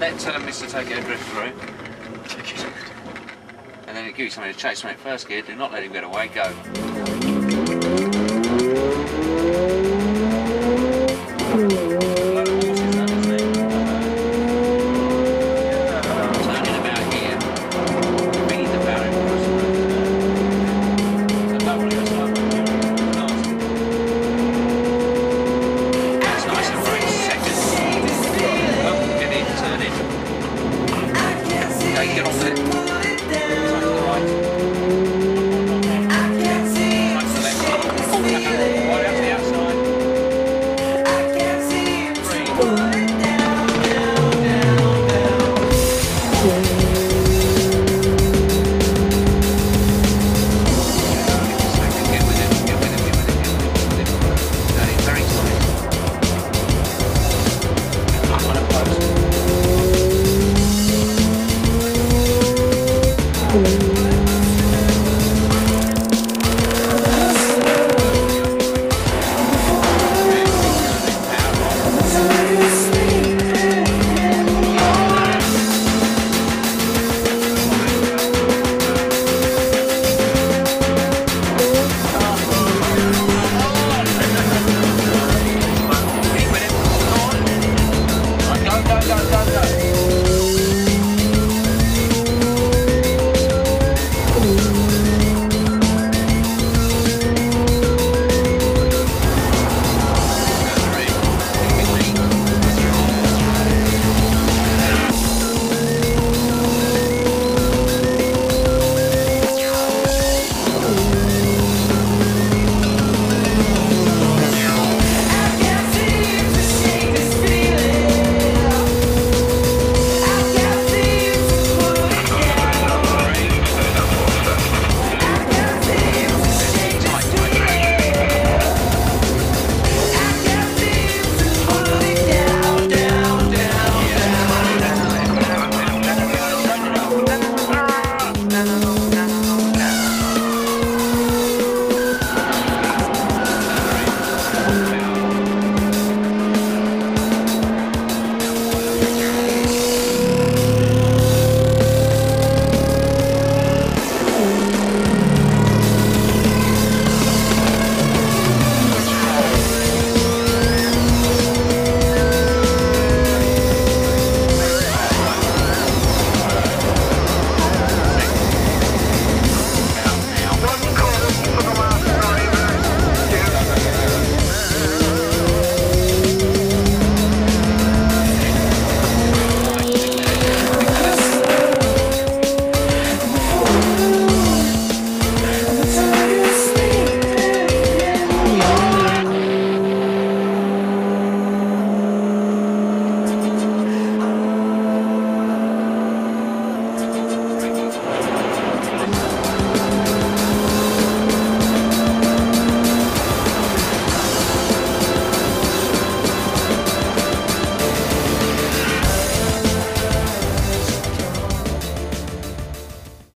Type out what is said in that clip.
Let tell him it's to take it adrift through. Take it adrift. And then it gives you something to chase, mate. First gear, do not let him get away, go.